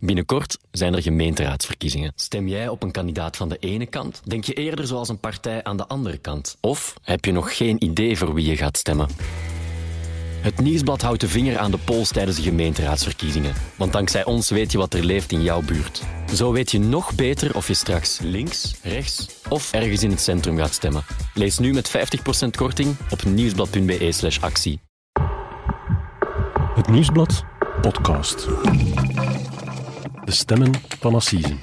Binnenkort zijn er gemeenteraadsverkiezingen. Stem jij op een kandidaat van de ene kant? Denk je eerder zoals een partij aan de andere kant? Of heb je nog geen idee voor wie je gaat stemmen? Het Nieuwsblad houdt de vinger aan de pols tijdens de gemeenteraadsverkiezingen. Want dankzij ons weet je wat er leeft in jouw buurt. Zo weet je nog beter of je straks links, rechts of ergens in het centrum gaat stemmen. Lees nu met 50% korting op nieuwsblad.be slash actie. Het Nieuwsblad podcast. De stemmen van Assise.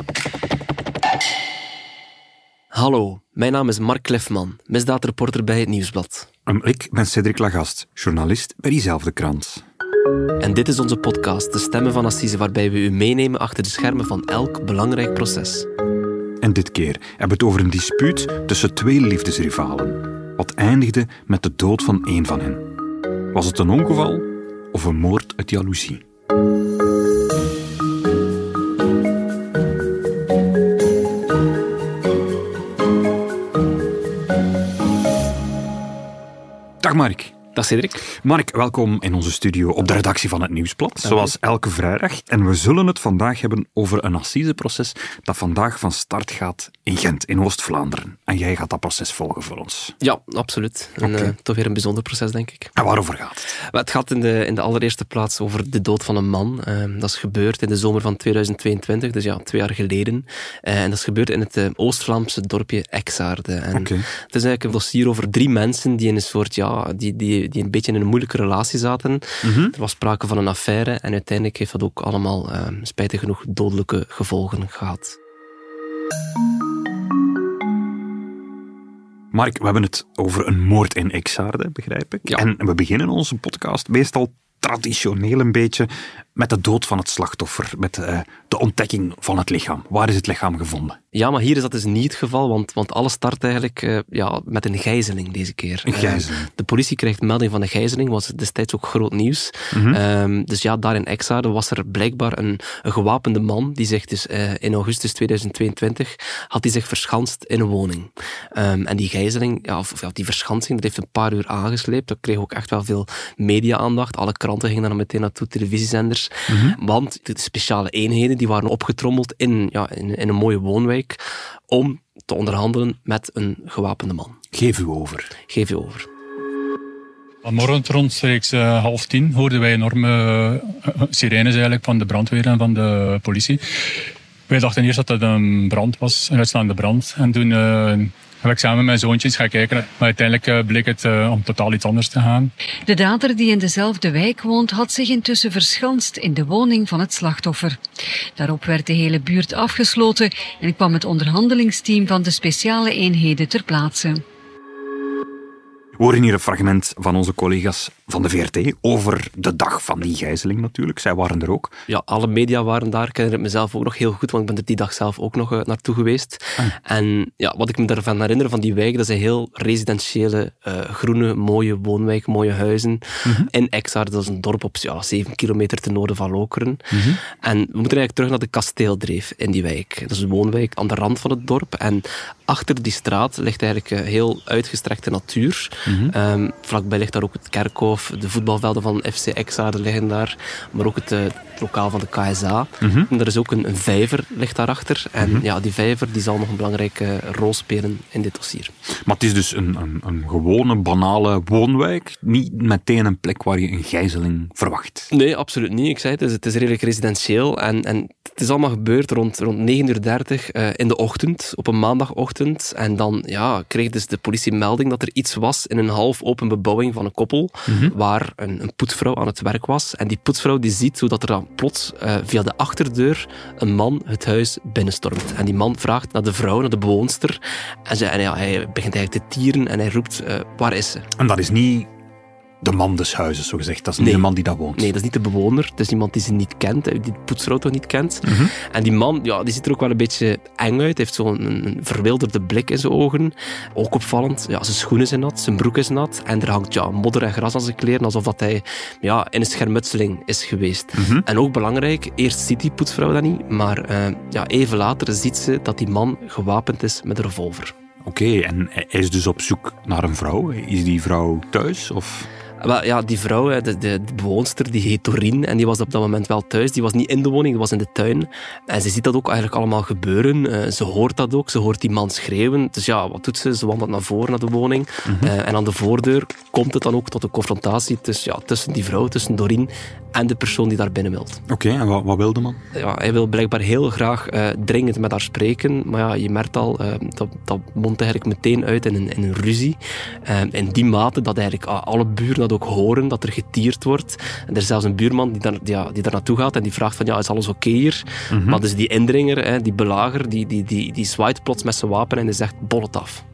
Hallo, mijn naam is Mark Klefman, misdaadreporter bij het Nieuwsblad. En ik ben Cedric Lagast, journalist bij diezelfde krant. En dit is onze podcast, De Stemmen van Assise, waarbij we u meenemen achter de schermen van elk belangrijk proces. En dit keer hebben we het over een dispuut tussen twee liefdesrivalen. Wat eindigde met de dood van één van hen. Was het een ongeval of een moord uit jaloezie? Mark. Dag Cedric. Mark, welkom in onze studio op de redactie van het Nieuwsblad, zoals elke vrijdag. En we zullen het vandaag hebben over een assiseproces dat vandaag van start gaat in Gent, in Oost-Vlaanderen. En jij gaat dat proces volgen voor ons. Ja, absoluut. En, eh, toch weer een bijzonder proces, denk ik. En waarover gaat het? Het gaat in de, in de allereerste plaats over de dood van een man. Eh, dat is gebeurd in de zomer van 2022, dus ja, twee jaar geleden. Eh, en dat is gebeurd in het eh, Oost-Vlaamse dorpje Exaarde. En. Het is eigenlijk een dossier over drie mensen die in een soort, ja, die, die, die een beetje in een moeilijke relatie zaten. Er was sprake van een affaire en uiteindelijk heeft dat ook allemaal, eh, spijtig genoeg, dodelijke gevolgen gehad. Mark, we hebben het over een moord in Exaarde, begrijp ik. Ja. En we beginnen onze podcast meestal traditioneel een beetje met de dood van het slachtoffer, met eh, de ontdekking van het lichaam. Waar is het lichaam gevonden? Ja, maar hier is dat dus niet het geval, want, want alles start eigenlijk eh, ja, met een gijzeling deze keer. Een Eh, gijzeling. de politie krijgt melding van een gijzeling, was destijds ook groot nieuws. Mhm. Ehm, dus ja, daar in Exaarde was er blijkbaar een, een gewapende man, die zich dus in augustus 2022 had hij zich verschanst in een woning. Ehm, en die gijzeling, ja, of, of ja, die verschansing, dat heeft een paar uur aangesleept. Dat kreeg ook echt wel veel media-aandacht. Alle kranten gingen daar meteen naartoe, televisiezenders. Want de speciale eenheden die waren opgetrommeld in, ja, in, in een mooie woonwijk om te onderhandelen met een gewapende man. Geef u over. Geef je over. Vanmorgen rondstreeks eh, half tien hoorden wij enorme eh, sirenes eigenlijk van de brandweer en van de politie. Wij dachten eerst dat het een brand was, een uitslaande brand. En toen eh, heb ik samen met mijn zoontjes gaan kijken. Maar uiteindelijk eh, bleek het eh, om totaal iets anders te gaan. De dader, die in dezelfde wijk woont, had zich intussen verschanst in de woning van het slachtoffer. Daarop werd de hele buurt afgesloten en kwam het onderhandelingsteam van de speciale eenheden ter plaatse. We horen hier een fragment van onze collega's van de VRT over de dag van die gijzeling natuurlijk. Zij waren er ook. Ja, alle media waren daar. Ik herinner het mezelf ook nog heel goed, want ik ben er die dag zelf ook nog eh, naartoe geweest. En ja, wat ik me daarvan herinner van die wijk, dat is een heel residentiële, eh, groene, mooie woonwijk, mooie huizen. In Exaarde, dat is een dorp op ja, 7 kilometer ten noorden van Lokeren. En we moeten eigenlijk terug naar de kasteeldreef in die wijk. Dat is een woonwijk aan de rand van het dorp. En achter die straat ligt eigenlijk eh, heel uitgestrekte natuur. Ehm, vlakbij ligt daar ook het kerkhof, de voetbalvelden van FC Exaarde liggen daar, maar ook het, eh, het lokaal van de KSA. En er is ook een, een vijver ligt daarachter. En ja, die vijver die zal nog een belangrijke rol spelen in dit dossier. Maar het is dus een, een, een gewone, banale woonwijk. Niet meteen een plek waar je een gijzeling verwacht. Nee, absoluut niet. Ik zei het, is, het is redelijk residentieel. En, en het is allemaal gebeurd rond, rond 9.30 uur eh, in de ochtend, op een maandagochtend. En dan ja, kreeg dus de politie melding dat er iets was in een half open bebouwing van een koppel, waar een, een poetsvrouw aan het werk was. En die poetsvrouw die ziet hoe dat er plots eh, via de achterdeur een man het huis binnenstormt. En die man vraagt naar de vrouw, naar de bewoonster. En, en ja, hij begint eigenlijk te tieren en hij roept, eh, waar is ze? En dat is niet de man des huizes, zo gezegd. Dat is niet Nee. de man die daar woont. Nee, dat is niet de bewoner. Het is iemand die ze niet kent, die de poetsvrouw toch niet kent. En die man, ja, die ziet er ook wel een beetje eng uit. heeft zo'n verwilderde blik in zijn ogen. Ook opvallend. Ja, zijn schoenen zijn nat, zijn broek is nat. En er hangt ja, modder en gras aan zijn kleren, alsof dat hij ja, in een schermutseling is geweest. En ook belangrijk, eerst ziet die poetsvrouw dat niet, maar eh, ja, even later ziet ze dat die man gewapend is met een revolver. Oké, en hij is dus op zoek naar een vrouw. Is die vrouw thuis? Of... Wel, ja, die vrouw, de, de, de bewoonster, die heet Doreen en die was op dat moment wel thuis. Die was niet in de woning, die was in de tuin. En ze ziet dat ook eigenlijk allemaal gebeuren. Uh, ze hoort dat ook, ze hoort die man schreeuwen. Dus ja, wat doet ze? Ze wandelt naar voren naar de woning. Mm en aan de voordeur komt het dan ook tot een confrontatie tussen, ja, tussen die vrouw, tussen Doreen en de persoon die daar binnen wil. Oké, en wat, wat wil de man? Ja, hij wil blijkbaar heel graag uh, dringend met haar spreken. Maar ja, je merkt al, dat, dat mondt eigenlijk meteen uit in een, in een ruzie. In die mate dat eigenlijk alle buren ook horen, dat er getierd wordt. En er is zelfs een buurman die daar, die, die daar naartoe gaat en die vraagt van, ja, is alles oké hier? Mm -hmm. Maar dus die indringer, hè, die belager, die, die, die, die zwaait plots met zijn wapen en die zegt, bollet af.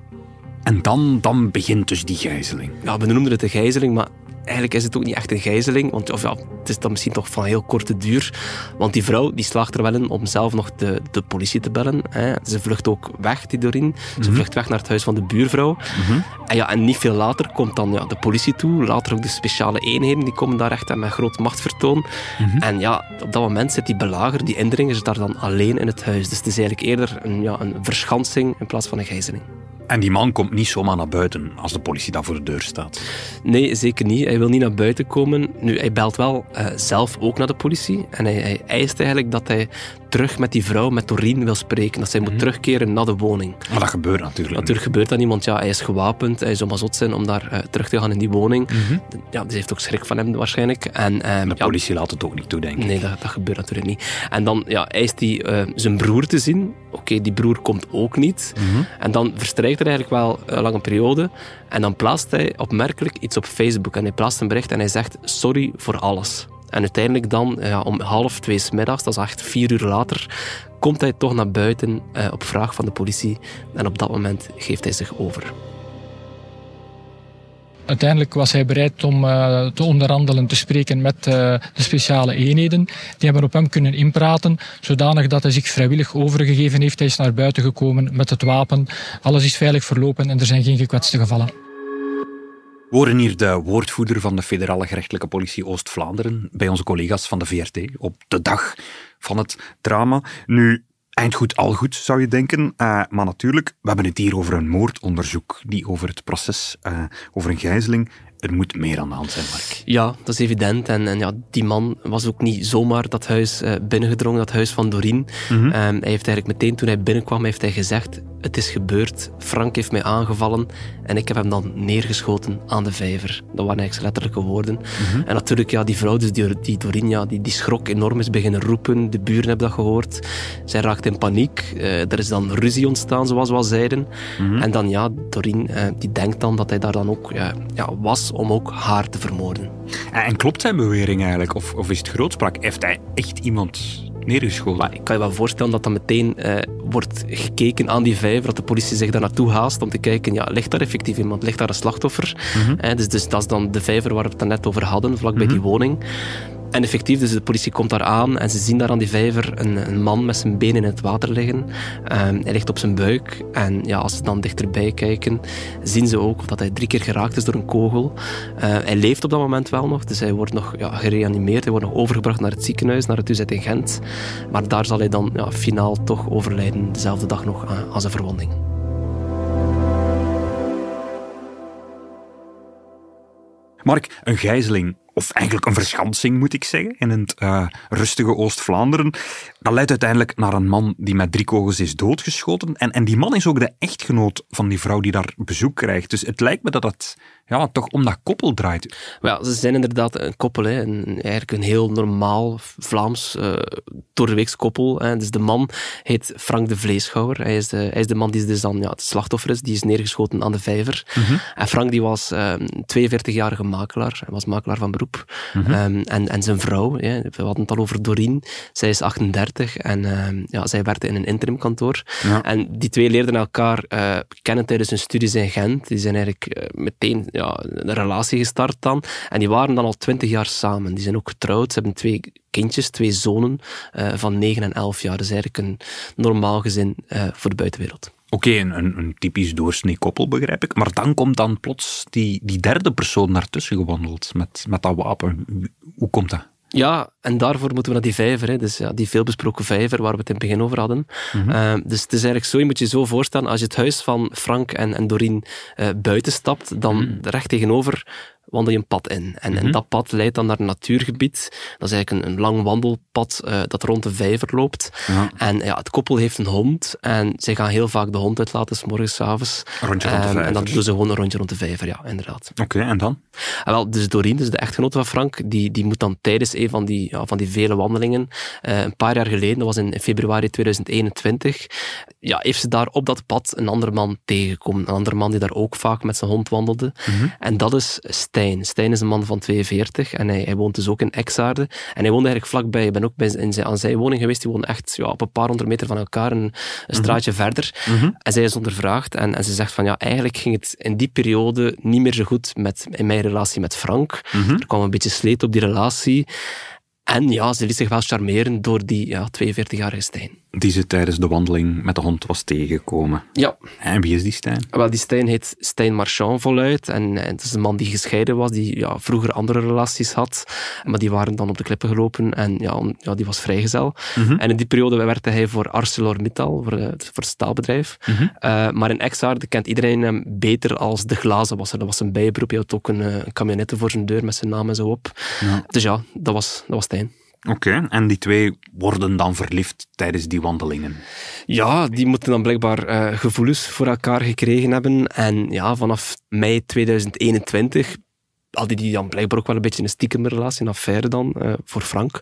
En dan, dan begint dus die gijzeling. Ja, we noemden het een gijzeling, maar eigenlijk is het ook niet echt een gijzeling. Want of ja, het is dan misschien toch van heel korte duur. Want die vrouw die slaagt er wel in om zelf nog de, de politie te bellen. Hè. Ze vlucht ook weg, die Doreen. Ze mm -hmm. vlucht weg naar het huis van de buurvrouw. Mm -hmm. en, ja, en niet veel later komt dan ja, de politie toe. Later ook de speciale eenheden. Die komen daar echt met groot machtvertoon. Mm -hmm. En ja, op dat moment zit die belager, die indringers, daar dan alleen in het huis. Dus het is eigenlijk eerder een, ja, een verschansing in plaats van een gijzeling. En die man komt niet zomaar naar buiten als de politie dan voor de deur staat. Nee, zeker niet. Hij wil niet naar buiten komen. Nu, hij belt wel uh, zelf ook naar de politie. En hij, hij, eist eigenlijk dat hij terug met die vrouw, met Doreen, wil spreken. Dat zij moet mm -hmm. terugkeren naar de woning. Maar dat gebeurt natuurlijk Natuurlijk gebeurt dat niet, want ja, hij is gewapend. Hij zou maar zot zijn om daar uh, terug te gaan in die woning. Mm -hmm. Ja, dus heeft ook schrik van hem waarschijnlijk. En, um, de politie ja, laat het ook niet toe, denk ik. Nee, dat, dat gebeurt natuurlijk niet. En dan ja, eist hij uh, zijn broer te zien. Oké, okay, die broer komt ook niet. Mm -hmm. En dan verstrijkt er eigenlijk wel een lange periode. En dan plaatst hij opmerkelijk iets op Facebook. En hij plaatst een bericht en hij zegt sorry voor alles. En uiteindelijk dan, ja, om half twee s middags, dat is echt vier uur later, komt hij toch naar buiten uh, op vraag van de politie. En op dat moment geeft hij zich over. Uiteindelijk was hij bereid om uh, te onderhandelen, te spreken met uh, de speciale eenheden. Die hebben op hem kunnen inpraten, zodanig dat hij zich vrijwillig overgegeven heeft. Hij is naar buiten gekomen met het wapen. Alles is veilig verlopen en er zijn geen gekwetste gevallen. We horen hier de woordvoerder van de federale gerechtelijke politie Oost-Vlaanderen bij onze collega's van de VRT op de dag van het drama. Nu, eind goed, al goed, zou je denken. Uh, maar natuurlijk, we hebben het hier over een moordonderzoek, niet over het proces, uh, over een gijzeling. Er moet meer aan de hand zijn, Mark. Ja, dat is evident. En, en ja, die man was ook niet zomaar dat huis uh, binnengedrongen, dat huis van Doreen. Mm -hmm. um, hij heeft eigenlijk meteen, toen hij binnenkwam, heeft hij gezegd het is gebeurd. Frank heeft mij aangevallen en ik heb hem dan neergeschoten aan de vijver. Dat waren eigenlijk letterlijke woorden. Mm -hmm. En natuurlijk, ja, die vrouw, dus die, die die, die schrok enorm, is beginnen roepen. De buren hebben dat gehoord. Zij raakt in paniek. Uh, er is dan ruzie ontstaan, zoals we al zeiden. Mm -hmm. En dan, ja, Doreen, uh, die denkt dan dat hij daar dan ook ja, was om ook haar te vermoorden. En klopt zijn bewering eigenlijk? Of, of is het grootspraak? Heeft hij echt iemand neergeschoten. Maar ik kan je wel voorstellen dat dan meteen uh, wordt gekeken aan die vijver, dat de politie zich daar naartoe haast om te kijken, ja, ligt daar effectief iemand, ligt daar een slachtoffer? Mm -hmm. uh, dus, dus dat is dan de vijver waar we het net over hadden, vlakbij mm -hmm. die woning. En effectief, dus de politie komt daar aan en ze zien daar aan die vijver een, een man met zijn benen in het water liggen. Um, hij ligt op zijn buik en ja, als ze dan dichterbij kijken, zien ze ook dat hij drie keer geraakt is door een kogel. Uh, hij leeft op dat moment wel nog, dus hij wordt nog ja, gereanimeerd, hij wordt nog overgebracht naar het ziekenhuis, naar het UZ in Gent. Maar daar zal hij dan ja, finaal toch overlijden, dezelfde dag nog aan, aan zijn verwonding. Mark, een gijzeling, of eigenlijk een verschansing moet ik zeggen, in het uh, rustige Oost-Vlaanderen, dat leidt uiteindelijk naar een man die met drie kogels is doodgeschoten. En, en die man is ook de echtgenoot van die vrouw die daar bezoek krijgt. Dus het lijkt me dat het ja, toch om dat koppel draait. Well, ze zijn inderdaad een koppel, hè. Een, eigenlijk een heel normaal Vlaams uh, doorweeks koppel. Hè. Dus de man heet Frank de Vleeschouwer. Hij is de, hij is de man die dus dan ja, het slachtoffer is, die is neergeschoten aan de vijver. Mm -hmm. En Frank die was um, 42-jarige makelaar, hij was makelaar van beroep. Mm -hmm. um, en, en zijn vrouw, hè, we hadden het al over Doreen, zij is 38 en um, ja, zij werkte in een interimkantoor. Ja. En die twee leerden elkaar uh, kennen tijdens hun studies in Gent. Die zijn eigenlijk uh, meteen ja, een relatie gestart dan. En die waren dan al twintig jaar samen. Die zijn ook getrouwd. Ze hebben twee kindjes, twee zonen uh, van 9 en 11 jaar. Dus eigenlijk een normaal gezin uh, voor de buitenwereld. Oké, een, een, typisch doorsnee koppel begrijp ik. Maar dan komt dan plots die, die derde persoon naartussen gewandeld met, met dat wapen. Hoe komt dat? Ja, en daarvoor moeten we naar die vijver. Hè. Dus ja, die veelbesproken vijver waar we het in het begin over hadden. Mm -hmm. uh, dus het is eigenlijk zo, je moet je zo voorstellen, als je het huis van Frank en, en Doreen uh, buiten stapt, dan mm. recht tegenover wandel je een pad in. En, en dat pad leidt dan naar een natuurgebied. Dat is eigenlijk een, een lang wandelpad uh, dat rond de vijver loopt. Ja. En ja, het koppel heeft een hond en zij gaan heel vaak de hond uitlaten, s morgens, s avonds. Een rondje rond de Ehm, En vijver. dan doen ze gewoon een rondje rond de vijver, ja, inderdaad. Oké, en dan? En wel, dus Doreen, dus de echtgenote van Frank, die, die moet dan tijdens een van die, ja, van die vele wandelingen, eh, een paar jaar geleden, dat was in februari 2021, ja, heeft ze daar op dat pad een ander man tegengekomen. Een ander man die daar ook vaak met zijn hond wandelde. En dat is Stijn. Stijn is een man van 42 en hij, hij woont dus ook in Exaarde. En hij woont eigenlijk vlakbij. Ik ben ook bij, in zijn, aan zijn woning geweest. Die woont echt ja, op een paar honderd meter van elkaar, een, een straatje verder. En zij is ondervraagd en, en ze zegt van ja, eigenlijk ging het in die periode niet meer zo goed met, in mijn relatie met Frank. Er kwam een beetje sleet op die relatie. En ja, ze liet zich wel charmeren door die ja, 42-jarige Stijn. Die ze tijdens de wandeling met de hond was tegengekomen. Ja, En wie is die Stijn? wel, die Stijn heet Stijn Marchand voluit. En, en het is een man die gescheiden was, die ja, vroeger andere relaties had. Maar die waren dan op de klippen gelopen en ja, ja, die was vrijgezel. En in die periode werkte hij voor ArcelorMittal, voor, eh, voor het staalbedrijf. Eh, maar in Exaarde kent iedereen hem beter als de glazenwasser. Dat was zijn bijberoep. Hij had ook een, eh, een camionette voor zijn deur met zijn naam en zo op. Dus ja, dat was, dat was Stijn. Oké, en die twee worden dan verliefd tijdens die wandelingen. Ja, die moeten dan blijkbaar eh, gevoelens voor elkaar gekregen hebben. En ja, vanaf mei 2021 hadden die dan blijkbaar ook wel een beetje een stiekem relatie, een affaire dan, eh, voor Frank.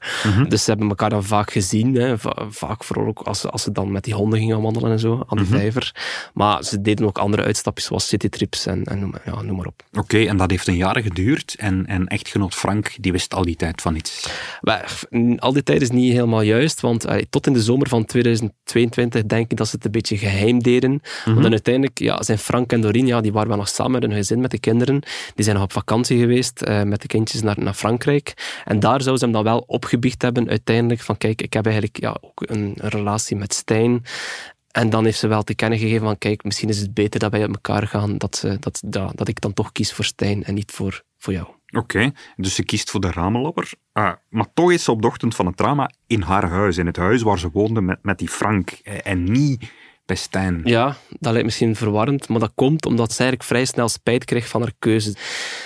Dus ze hebben elkaar dan vaak gezien. Hè, va- vaak vooral ook als, ze- als ze dan met die honden gingen wandelen en zo, aan de vijver. Maar ze deden ook andere uitstapjes, zoals citytrips en, en noem, ja, noem maar op. Oké, en dat heeft een jaar geduurd. En, en echtgenoot Frank, die wist al die tijd van iets. Maar, al die tijd is niet helemaal juist, want eh, tot in de zomer van 2022 denk ik dat ze het een beetje geheim deden. Want dan uiteindelijk ja, zijn Frank en Doreen, ja, die waren wel nog samen met hun gezin, met de kinderen. Die zijn nog op vakantie geweest eh, met de kindjes naar, naar Frankrijk. En daar zou ze hem dan wel opgebiecht hebben uiteindelijk van kijk, ik heb eigenlijk ja, ook een, relatie met Stijn. En dan heeft ze wel te kennen gegeven van kijk, misschien is het beter dat wij uit elkaar gaan, dat, ze, dat, ja, dat ik dan toch kies voor Stijn en niet voor, voor jou. Oké, dus ze kiest voor de ramenlapper. Ah, maar toch is ze op de ochtend van het drama in haar huis, in het huis waar ze woonde met, met die Frank. eh, En niet bij Stijn. Ja, dat lijkt misschien verwarrend, maar dat komt omdat ze eigenlijk vrij snel spijt kreeg van haar keuze.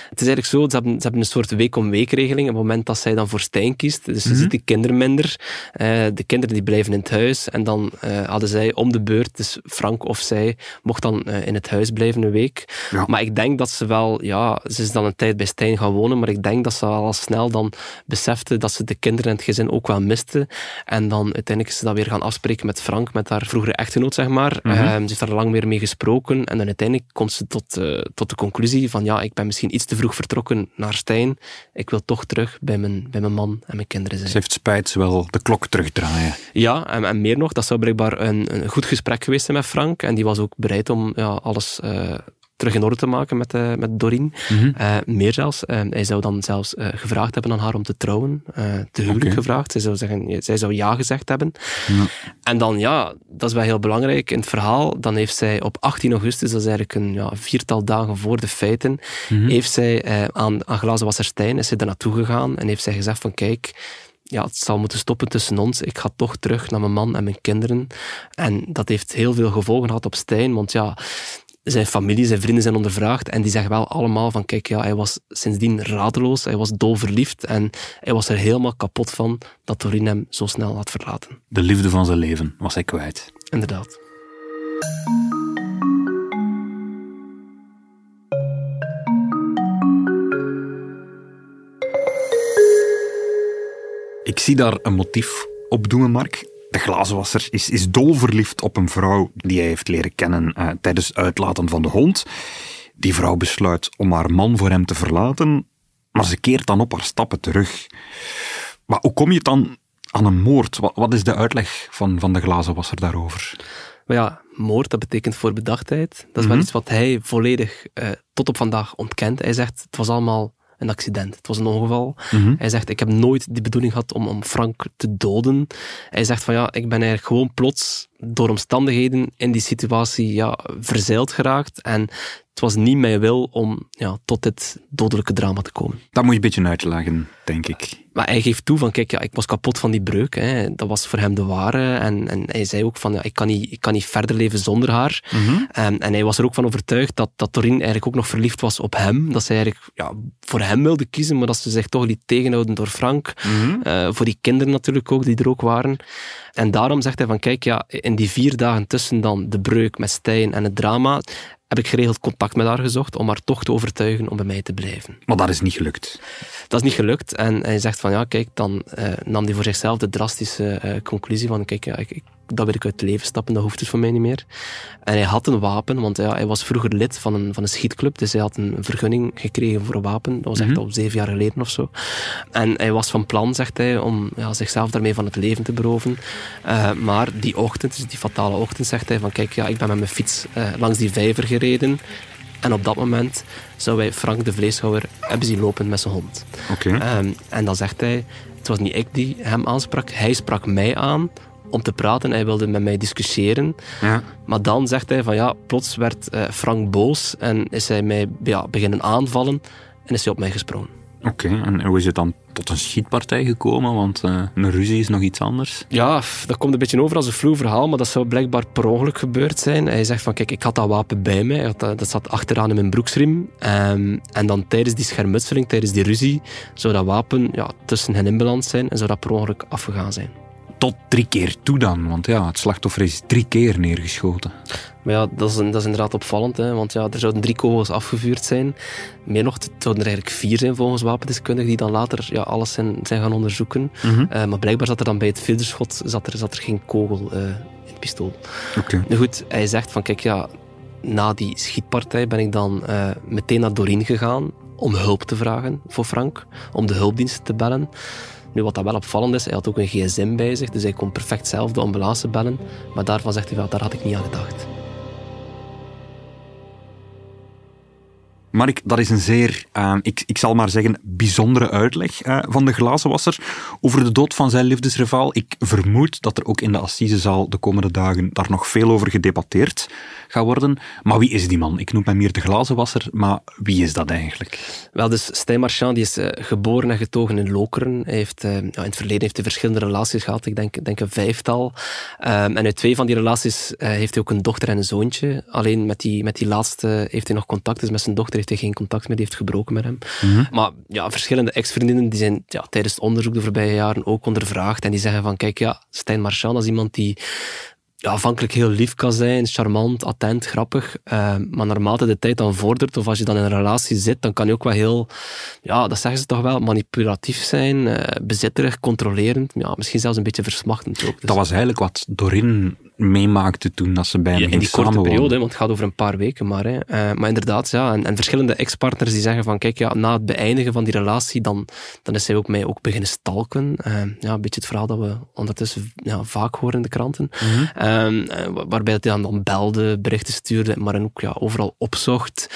Het is eigenlijk zo, ze hebben, ze hebben een soort week-om-week regeling. Op het moment dat zij dan voor Stijn kiest, dus ze ziet de kinderen minder. Eh, de kinderen die blijven in het huis. En dan eh, hadden zij om de beurt, dus Frank of zij, mocht dan eh, in het huis blijven een week. Ja. Maar ik denk dat ze wel, ja, ze is dan een tijd bij Stijn gaan wonen, maar ik denk dat ze al snel dan besefte dat ze de kinderen en het gezin ook wel miste. En dan uiteindelijk is ze dat weer gaan afspreken met Frank, met haar vroegere echtgenoot, zeg maar. Ehm, ze heeft daar lang meer mee gesproken. En dan uiteindelijk komt ze tot, eh, tot de conclusie van, ja, ik ben misschien iets te vroeg vertrokken naar Stijn. Ik wil toch terug bij mijn, bij mijn man en mijn kinderen zijn. Ze heeft spijt, ze wil de klok terugdraaien. Ja, en, en meer nog, dat zou blijkbaar een, een goed gesprek geweest zijn met Frank. En die was ook bereid om ja, alles eh, terug in orde te maken met, eh, met Doreen. Eh, meer zelfs. Eh, hij zou dan zelfs gevraagd hebben aan haar om te trouwen. te huwelijk gevraagd. Zij zou, zeggen, zij zou ja gezegd hebben. En dan, ja, dat is wel heel belangrijk in het verhaal. Dan heeft zij op 18 augustus, dat is eigenlijk een ja, viertal dagen voor de feiten, heeft zij aan, aan Glazenwasser Stijn, is zij daar naartoe gegaan en heeft zij gezegd van kijk, ja, het zal moeten stoppen tussen ons. Ik ga toch terug naar mijn man en mijn kinderen. En dat heeft heel veel gevolgen gehad op Stijn, want ja, zijn familie, zijn vrienden zijn ondervraagd en die zeggen wel allemaal van kijk, ja, hij was sindsdien radeloos, hij was dolverliefd en hij was er helemaal kapot van dat Doreen hem zo snel had verlaten. De liefde van zijn leven was hij kwijt. Inderdaad. Ik zie daar een motief op doen, Mark. De glazenwasser is, is dolverliefd op een vrouw die hij heeft leren kennen eh, tijdens het uitlaten van de hond. Die vrouw besluit om haar man voor hem te verlaten, maar ze keert dan op haar stappen terug. Maar hoe kom je dan aan een moord? Wat, wat is de uitleg van, van de glazenwasser daarover? Maar ja, moord, dat betekent voorbedachtheid. Dat is wel iets wat hij volledig eh, tot op vandaag ontkent. Hij zegt, het was allemaal een accident. Het was een ongeval. Hij zegt, ik heb nooit die bedoeling gehad om, om Frank te doden. Hij zegt van ja, ik ben eigenlijk gewoon plots door omstandigheden in die situatie ja, verzeild geraakt. En het was niet mijn wil om ja, tot dit dodelijke drama te komen. Dat moet je een beetje uitleggen, denk ik. Maar hij geeft toe van, kijk, ja, ik was kapot van die breuk. Hè. Dat was voor hem de ware. En, en hij zei ook van, ja, ik, kan niet, ik kan niet verder leven zonder haar. en, en hij was er ook van overtuigd dat, dat Torin eigenlijk ook nog verliefd was op hem. Dat ze eigenlijk ja, voor hem wilde kiezen, maar dat ze zich toch liet tegenhouden door Frank. Eh, voor die kinderen natuurlijk ook, die er ook waren. En daarom zegt hij van, kijk, ja, in die vier dagen tussen dan de breuk met Stijn en het drama, heb ik geregeld contact met haar gezocht om haar toch te overtuigen om bij mij te blijven. Maar dat is niet gelukt. Dat is niet gelukt. En hij zegt van, ja, kijk, dan uh, nam hij voor zichzelf de drastische uh, conclusie van, kijk, ja, ik, ik, dat wil ik uit het leven stappen, dat hoeft dus voor mij niet meer. En hij had een wapen, want ja, hij was vroeger lid van een, van een schietclub, dus hij had een vergunning gekregen voor een wapen. Dat was echt mm -hmm. al zeven jaar geleden of zo. En hij was van plan, zegt hij, om ja, zichzelf daarmee van het leven te beroven. Uh, maar die ochtend, dus die fatale ochtend, zegt hij van, kijk, ja, ik ben met mijn fiets langs die vijver gereden. En op dat moment zou wij Frank de vleeshouwer hebben zien lopen met zijn hond. Okay. Um, en dan zegt hij, het was niet ik die hem aansprak, hij sprak mij aan om te praten. Hij wilde met mij discussiëren. Ja. Maar dan zegt hij van ja, plots werd uh, Frank boos en is hij mij ja, beginnen aanvallen en is hij op mij gesprongen. Oké, okay, en hoe is het dan tot een schietpartij gekomen? Want uh, een ruzie is nog iets anders. Ja, dat komt een beetje over als een vloe verhaal, maar dat zou blijkbaar per ongeluk gebeurd zijn. Hij zegt van, kijk, ik had dat wapen bij mij, dat, dat zat achteraan in mijn broeksriem. Um, en dan tijdens die schermutseling, tijdens die ruzie, zou dat wapen ja, tussen hen inbeland zijn en zou dat per ongeluk afgegaan zijn. Tot drie keer toe dan, want ja, het slachtoffer is drie keer neergeschoten. Maar ja, dat is, dat is inderdaad opvallend, hè, want ja, er zouden drie kogels afgevuurd zijn. Meer nog, het zouden er eigenlijk vier zijn volgens wapendeskundigen die dan later ja, alles zijn, zijn gaan onderzoeken. Mhm. Mm -hmm. uh, maar blijkbaar zat er dan bij het vierde schot zat er, zat er geen kogel uh, in het pistool. Okay. Nu goed, hij zegt van kijk, ja, na die schietpartij ben ik dan uh, meteen naar Doreen gegaan om hulp te vragen voor Frank, om de hulpdiensten te bellen. Nu, wat dat wel opvallend is, hij had ook een gsm bij zich, dus hij kon perfect zelf de ambulance bellen. Maar daarvan zegt hij wel, daar had ik niet aan gedacht. Mark, dat is een zeer, uh, ik, ik zal maar zeggen, bijzondere uitleg uh, van de glazenwasser over de dood van zijn liefdesrivaal. Ik vermoed dat er ook in de assisezaal de komende dagen daar nog veel over gedebatteerd gaat worden. Maar wie is die man? Ik noem hem hier de glazenwasser, maar wie is dat eigenlijk? Wel, dus Stijn Marchand die is uh, geboren en getogen in Lokeren. Hij heeft, in het verleden heeft hij verschillende relaties gehad, ik denk, denk een vijftal. Um, en uit twee van die relaties heeft hij ook een dochter en een zoontje. Alleen met die, met die laatste heeft hij nog contact, dus met zijn dochter heeft hij geen contact meer, die heeft gebroken met hem. Mhm. Mm -hmm. Maar ja, verschillende ex-vriendinnen die zijn ja, tijdens het onderzoek de voorbije jaren ook ondervraagd en die zeggen van, kijk ja, Stijn Marchand is iemand die ja, afhankelijk heel lief kan zijn, charmant, attent, grappig. Uh, maar naarmate de tijd dan vordert, of als je dan in een relatie zit, dan kan je ook wel heel, ja, dat zeggen ze toch wel, manipulatief zijn, uh, bezitterig, controlerend, ja, misschien zelfs een beetje versmachtend ook. Dus dat was eigenlijk wat Dorin meemaakte toen dat ze bij hem ja, In die korte periode, want het gaat over een paar weken maar. Hè. Uh, maar inderdaad, ja, en, en verschillende ex-partners die zeggen van, kijk, ja, na het beëindigen van die relatie, dan, dan is hij ook mij ook beginnen stalken. ja, een beetje het verhaal dat we ondertussen ja, vaak horen in de kranten. Mhm. Mm -hmm. waarbij hij dan, dan belde, berichten stuurde, maar ook ja, overal opzocht.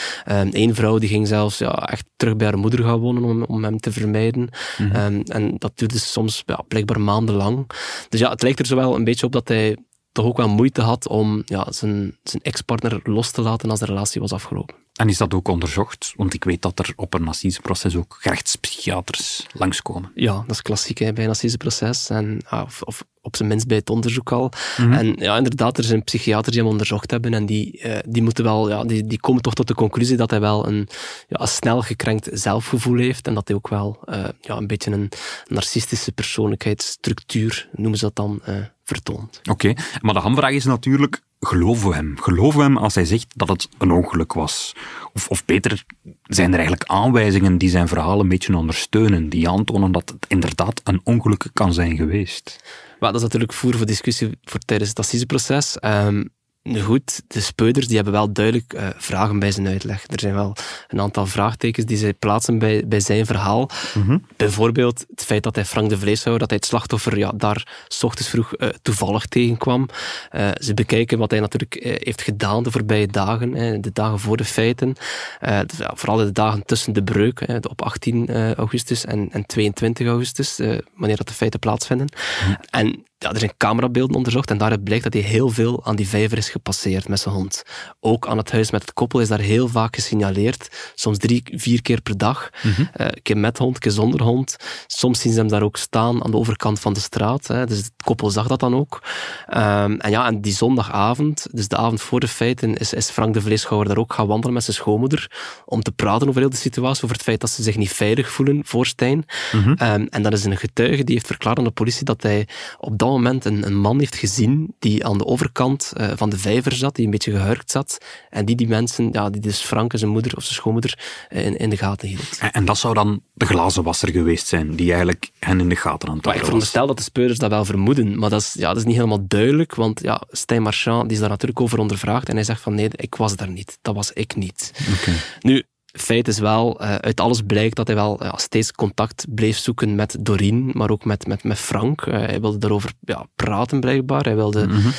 Eén vrouw die ging zelfs ja, echt terug bij haar moeder gaan wonen om, om hem te vermijden. Mhm. Um, en dat duurde soms ja, blijkbaar maandenlang. Dus ja, het lijkt er zo wel een beetje op dat hij toch ook wel moeite had om ja, zijn, zijn ex-partner los te laten als de relatie was afgelopen. En is dat ook onderzocht? Want ik weet dat er op een assiseproces ook gerechtspsychiaters langskomen. Ja, dat is klassiek hè, bij een assiseproces. En, ja, of, of op zijn minst bij het onderzoek al. Mhm. En ja, inderdaad, er zijn psychiaters die hem onderzocht hebben en die, uh, die, moeten wel, ja, die, die komen toch tot de conclusie dat hij wel een, ja, een snel gekrenkt zelfgevoel heeft en dat hij ook wel uh, ja, een beetje een narcistische persoonlijkheidsstructuur, noemen ze dat dan, uh, vertoont. Oké, okay. maar de hamvraag is natuurlijk, geloven we hem? Geloven we hem als hij zegt dat het een ongeluk was? Of, of beter, zijn er eigenlijk aanwijzingen die zijn verhaal een beetje ondersteunen, die aantonen dat het inderdaad een ongeluk kan zijn geweest? Maar dat is natuurlijk voer voor discussie voor tijdens het assiseproces. Um, goed, de speuders die hebben wel duidelijk uh, vragen bij zijn uitleg. Er zijn wel een aantal vraagtekens die zij plaatsen bij, bij zijn verhaal. Mm -hmm. Bijvoorbeeld het feit dat hij Frank de Vleeshouwer, dat hij het slachtoffer ja, daar s ochtends vroeg uh, toevallig tegenkwam. Uh, ze bekijken wat hij natuurlijk heeft gedaan de voorbije dagen, de dagen voor de feiten. Dus, ja, vooral de dagen tussen de breuk, op 18 augustus en, en 22 augustus, wanneer dat de feiten plaatsvinden. Mm -hmm. En ja, er zijn camerabeelden onderzocht en daaruit blijkt dat hij heel veel aan die vijver is gepasseerd met zijn hond. Ook aan het huis met het koppel is daar heel vaak gesignaleerd. Soms drie, vier keer per dag. Mm een keer met hond, keer zonder hond. Soms zien ze hem daar ook staan aan de overkant van de straat. Hè. Dus het koppel zag dat dan ook. Ehm, en ja, en die zondagavond, dus de avond voor de feiten, is, is Frank de Vleeschouwer daar ook gaan wandelen met zijn schoonmoeder om te praten over heel de situatie, over het feit dat ze zich niet veilig voelen voor Stijn. Mhm. Ehm, en dat is een getuige die heeft verklaard aan de politie dat hij op dat moment een, een man heeft gezien die aan de overkant uh, van de vijver zat, die een beetje gehurkt zat, en die die mensen, ja, die dus Frank en zijn moeder of zijn schoonmoeder uh, in, in de gaten hield. En, en, dat zou dan de glazenwasser geweest zijn, die eigenlijk hen in de gaten aan het houden Ik veronderstel dat de speurders dat wel vermoeden, maar dat is, ja, dat is niet helemaal duidelijk, want ja, Stijn Marchand die is daar natuurlijk over ondervraagd en hij zegt van nee, ik was daar niet, dat was ik niet. Okay. Nu, feit is wel, uh, uit alles blijkt dat hij wel ja, steeds contact bleef zoeken met Doreen, maar ook met, met, met Frank. Uh, hij wilde daarover ja, praten, blijkbaar. Hij wilde... -hmm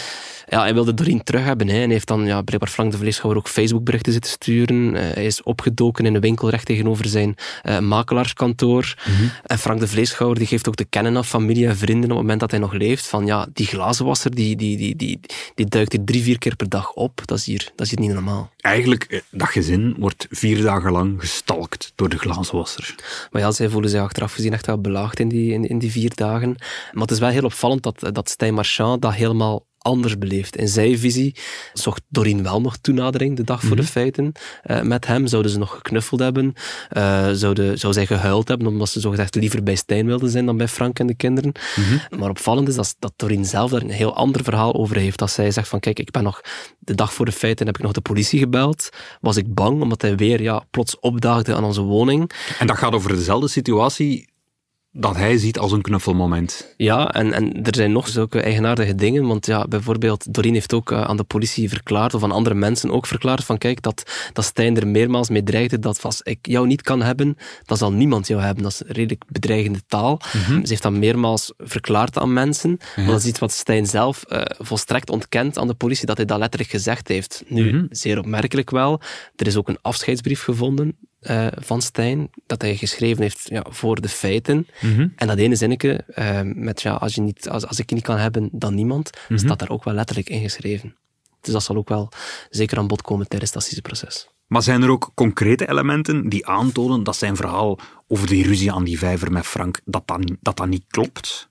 ja, hij wilde Doreen terug hebben. Hè. En heeft dan ja, blijkbaar Frank de Vleeschouwer ook Facebook-berichten zitten sturen. Uh, hij is opgedoken in een winkel recht tegenover zijn uh, makelaarskantoor. Mm -hmm. En Frank de Vleeschouwer die geeft ook de kennen aan familie en vrienden op het moment dat hij nog leeft. Van ja, die glazenwasser die, die, die, die, die duikt hier drie, vier keer per dag op. Dat is hier, dat is hier niet normaal. Eigenlijk, eh, dat gezin wordt vier dagen lang gestalkt door de glazenwasser. Maar ja, zij voelen zich achteraf gezien echt wel belaagd in die, in, in die vier dagen. Maar het is wel heel opvallend dat, dat Stijn Marchand dat helemaal anders beleefd. In zijn visie zocht Doreen wel nog toenadering de dag voor de mhm. feiten uh, met hem. Zouden ze nog geknuffeld hebben? Uh, zouden, zou zij gehuild hebben omdat ze zogezegd liever bij Stijn wilden zijn dan bij Frank en de kinderen? Mhm. Maar opvallend is dat, dat Doreen zelf daar een heel ander verhaal over heeft. Dat zij zegt van kijk, ik ben nog de dag voor de feiten heb ik nog de politie gebeld. Was ik bang omdat hij weer ja, plots opdaagde aan onze woning. En dat gaat over dezelfde situatie dat hij ziet als een knuffelmoment. Ja, en, en er zijn nog zulke eigenaardige dingen. Want ja, bijvoorbeeld, Doreen heeft ook uh, aan de politie verklaard, of aan andere mensen ook verklaard, van kijk, dat, dat Stijn er meermaals mee dreigde dat als ik jou niet kan hebben, dan zal niemand jou hebben. Dat is een redelijk bedreigende taal. Mhm. Ze heeft dat meermaals verklaard aan mensen. Maar dat is iets wat Stijn zelf uh, volstrekt ontkent aan de politie, dat hij dat letterlijk gezegd heeft. Nu, mhm. zeer opmerkelijk wel. Er is ook een afscheidsbrief gevonden uh, van Stijn, dat hij geschreven heeft ja, voor de feiten. Mhm. En dat ene zinnetje, uh, met ja, als, je niet, als, als ik je niet kan hebben, dan niemand, mm staat daar ook wel letterlijk ingeschreven. Dus dat zal ook wel zeker aan bod komen tijdens dat proces. Maar zijn er ook concrete elementen die aantonen dat zijn verhaal over die ruzie aan die vijver met Frank, dat dat, dat, dat niet klopt?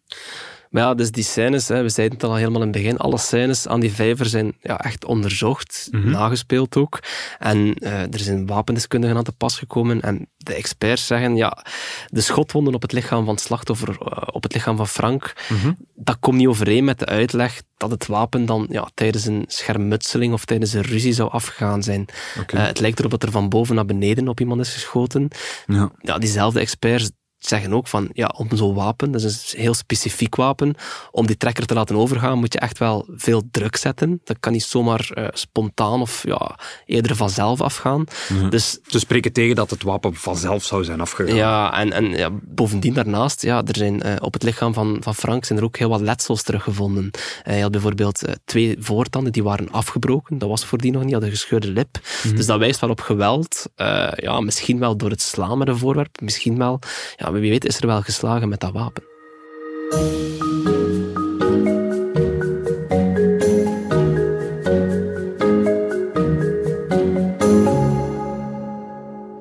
Maar ja, dus die scènes, hè, we zeiden het al helemaal in het begin, alle scènes aan die vijver zijn ja, echt onderzocht, mhm. nagespeeld ook. En uh, er zijn wapendeskundigen aan te pas gekomen en de experts zeggen, ja, de schotwonden op het lichaam van het slachtoffer, uh, op het lichaam van Frank, mm dat komt niet overeen met de uitleg dat het wapen dan ja, tijdens een schermutseling of tijdens een ruzie zou afgegaan zijn. Okay. Uh, het lijkt erop dat er van boven naar beneden op iemand is geschoten. Ja. ja diezelfde experts zeggen ook van, ja, om zo'n wapen, dat is een heel specifiek wapen, om die trekker te laten overgaan, moet je echt wel veel druk zetten. Dat kan niet zomaar uh, spontaan of ja, eerder vanzelf afgaan. Mhm. Dus, Ze spreken tegen dat het wapen vanzelf zou zijn afgegaan. Ja, en, en ja, bovendien daarnaast, ja, er zijn uh, op het lichaam van, van Frank zijn er ook heel wat letsels teruggevonden. Uh, hij had bijvoorbeeld twee voortanden, die waren afgebroken. Dat was voordien nog niet, had een gescheurde lip. Mhm. Dus dat wijst wel op geweld. ja, misschien wel door het slaan met een voorwerp, misschien wel ja, wie weet is er wel geslagen met dat wapen.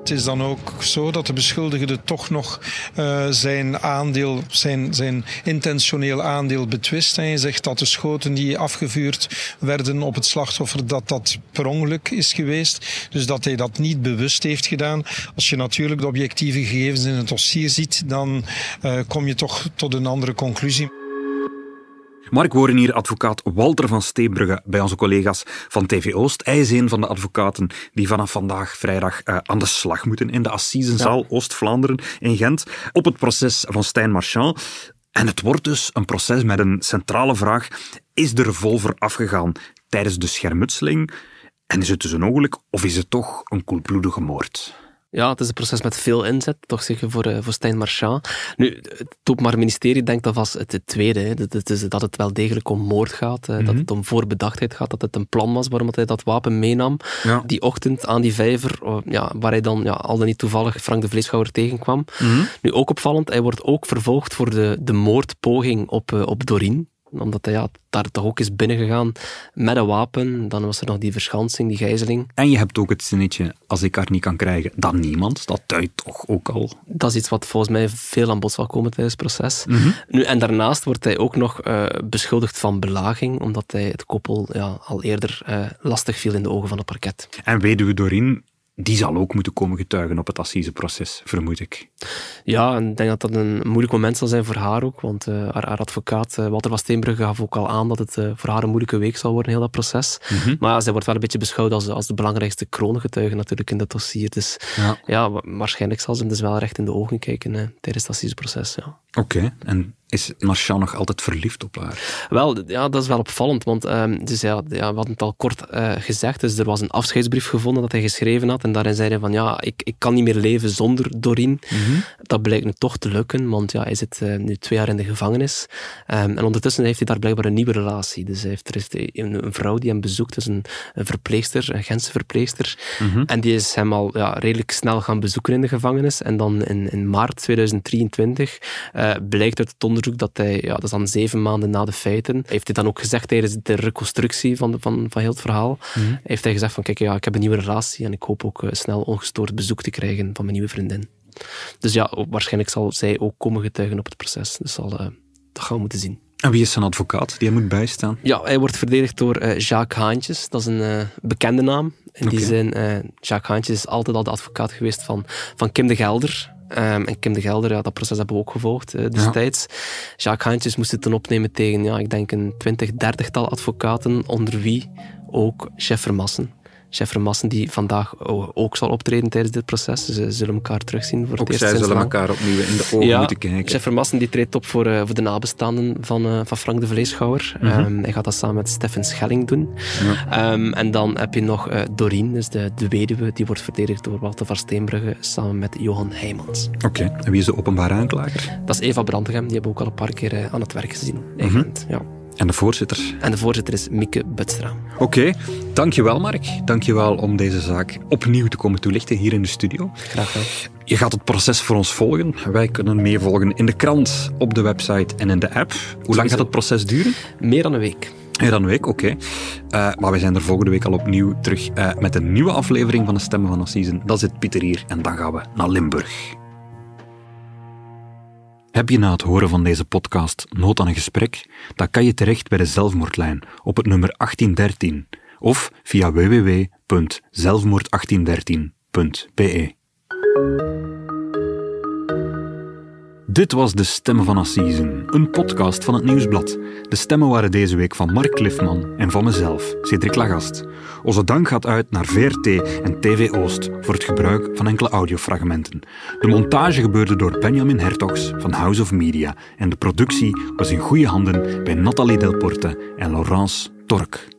Het is dan ook zo dat de beschuldigde toch nog uh, zijn aandeel, zijn, zijn intentioneel aandeel betwist. En je zegt dat de schoten die afgevuurd werden op het slachtoffer, dat dat per ongeluk is geweest. Dus dat hij dat niet bewust heeft gedaan. Als je natuurlijk de objectieve gegevens in het dossier ziet, dan uh, kom je toch tot een andere conclusie. Mark horen hier advocaat Walter van Steenbrugge bij onze collega's van TV Oost. Hij is een van de advocaten die vanaf vandaag vrijdag uh, aan de slag moeten in de Assisenzaal ja. Oost-Vlaanderen in Gent op het proces van Stijn Marchand. En het wordt dus een proces met een centrale vraag. Is de revolver afgegaan tijdens de schermutseling? En is het dus een ongeluk of is het toch een koelbloedige moord? Ja, het is een proces met veel inzet, toch zeker voor, uh, voor Stijn Marchand. Nu, het Openbaar Ministerie denkt alvast het, het tweede, hè, dat, het, dat het wel degelijk om moord gaat, mm -hmm. dat mhm. het om voorbedachtheid gaat, dat het een plan was waarom hij dat wapen meenam ja. die ochtend aan die vijver, uh, ja, waar hij dan ja, al dan niet toevallig Frank de Vleeschouwer tegenkwam. Mm -hmm. Nu, ook opvallend, hij wordt ook vervolgd voor de, de moordpoging op, op Doreen. Omdat hij ja, daar toch ook is binnengegaan met een wapen. Dan was er nog die verschansing, die gijzeling. En je hebt ook het zinnetje, als ik haar niet kan krijgen, dan niemand. Dat duidt toch ook al... Dat is iets wat volgens mij veel aan bod zal komen tijdens het proces. nu, en daarnaast wordt hij ook nog uh, beschuldigd van belaging, omdat hij het koppel ja, al eerder uh, lastig viel in de ogen van het parket. En weduwe Doreen die zal ook moeten komen getuigen op het assiseproces, vermoed ik. Ja, en ik denk dat dat een moeilijk moment zal zijn voor haar ook, want uh, haar, haar, advocaat uh, Walter van Steenbrugge gaf ook al aan dat het uh, voor haar een moeilijke week zal worden, heel dat proces. Mm -hmm. Maar zij wordt wel een beetje beschouwd als, als de belangrijkste kroongetuige natuurlijk in dat dossier. Dus ja, ja waarschijnlijk zal ze hem dus wel recht in de ogen kijken tijdens het assiseproces. Ja. Oké, okay. en is Marchand nog altijd verliefd op haar? Wel, ja, dat is wel opvallend, want um, dus ja, ja, we hadden het al kort uh, gezegd, dus er was een afscheidsbrief gevonden dat hij geschreven had en daarin zei hij van ja, ik, ik kan niet meer leven zonder Doreen. Mm -hmm. Dat blijkt nu toch te lukken, want ja, hij zit uh, nu twee jaar in de gevangenis um, en ondertussen heeft hij daar blijkbaar een nieuwe relatie. Dus hij heeft, er is een, een vrouw die hem bezoekt, dus een, een verpleegster, een Gentse verpleegster, mm -hmm. en die is hem al ja, redelijk snel gaan bezoeken in de gevangenis en dan in, in maart 2023 uh, blijkt uit het onderzoek dat hij, ja, dat is dan zeven maanden na de feiten, heeft hij dan ook gezegd tijdens de reconstructie van, de, van, van heel het verhaal, -hmm. heeft hij gezegd van kijk, ja, ik heb een nieuwe relatie en ik hoop ook uh, snel ongestoord bezoek te krijgen van mijn nieuwe vriendin. Dus ja, waarschijnlijk zal zij ook komen getuigen op het proces. Dus zal, uh, dat gaan we moeten zien. En wie is zijn advocaat die hij moet bijstaan? Ja, hij wordt verdedigd door uh, Jacques Haantjes. Dat is een uh, bekende naam. In okay. die zin, Jacques Haantjes is altijd al de advocaat geweest van, van Kim de Gelder. Um, en Kim de Gelder, ja, dat proces hebben we ook gevolgd uh, destijds. Ja. Jacques Haantjes moest het toen opnemen tegen, ja, ik denk een twintig, dertigtal advocaten, onder wie ook chef Vermassen. Chef Vermassen die vandaag ook zal optreden tijdens dit proces. Ze zullen elkaar terugzien voor ook het eerst zij zullen lang. elkaar opnieuw in de ogen ja, moeten kijken. Chef Vermassen die treedt op voor, uh, voor de nabestaanden van, uh, van Frank de Vleeschouwer. Mm -hmm. um, hij gaat dat samen met Stefan Schelling doen. Ja. Um, en dan heb je nog uh, Doreen, dus de, de weduwe, die wordt verdedigd door Walter van Steenbrugge samen met Johan Heijmans. Oké, okay. en wie is de openbare aanklager? Dat is Eva Brandegem, die hebben we ook al een paar keer aan het werk gezien. Mm -hmm. ja. En de voorzitter? En de voorzitter is Mieke Butstra. Oké, okay. dankjewel Mark. Dankjewel om deze zaak opnieuw te komen toelichten hier in de studio. Graag gedaan. Je gaat het proces voor ons volgen. Wij kunnen meevolgen in de krant, op de website en in de app. Hoe lang gaat het proces duren? Meer dan een week. Meer dan een week, oké. Okay. Uh, maar we zijn er volgende week al opnieuw terug uh, met een nieuwe aflevering van de Stemmen van Assisen. Dat zit Pieter hier en dan gaan we naar Limburg. Heb je na het horen van deze podcast nood aan een gesprek? Dan kan je terecht bij de zelfmoordlijn op het nummer 1813 of via www.zelfmoord1813.be. Dit was De Stemmen van Assisen, een podcast van het Nieuwsblad. De stemmen waren deze week van Mark Cliffman en van mezelf, Cedric Lagast. Onze dank gaat uit naar VRT en TV Oost voor het gebruik van enkele audiofragmenten. De montage gebeurde door Benjamin Hertogs van House of Media en de productie was in goede handen bij Nathalie Delporte en Laurence Tork.